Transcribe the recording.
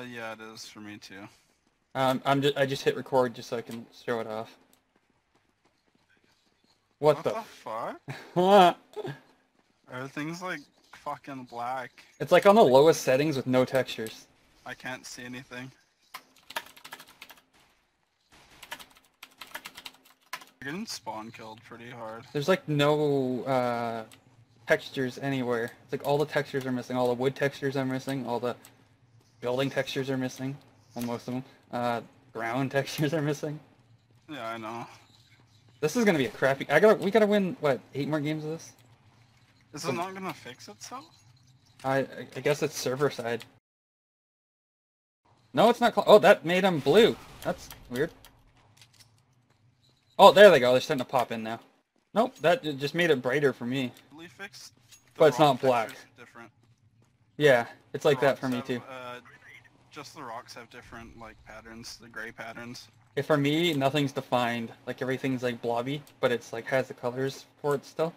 Uh, yeah, it is for me too. Um, I'm just I just hit record just so I can show it off. What, What the? the fuck? fuck? Everything's like fucking black. it's like on the lowest settings with no textures. I can't see anything. You're getting spawn killed pretty hard. There's like no uh, textures anywhere. It's like all the textures are missing. All the wood textures are missing. All the building textures are missing. Well, most of them. Uh, ground textures are missing. Yeah, I know. This is gonna be a crappy. I got. to We gotta win what? Eight more games of this. Is it not gonna fix itself? I. I guess it's server side. No, it's not. Oh, that made them blue. That's weird. Oh, there they go. They're starting to pop in now. Nope, that just made it brighter for me. But it's not black. Different. Yeah, it's like that for me too. Uh, just the rocks have different like patterns, the gray patterns. If for me, nothing's defined. Like everything's like blobby, but it's like has the colors for it still.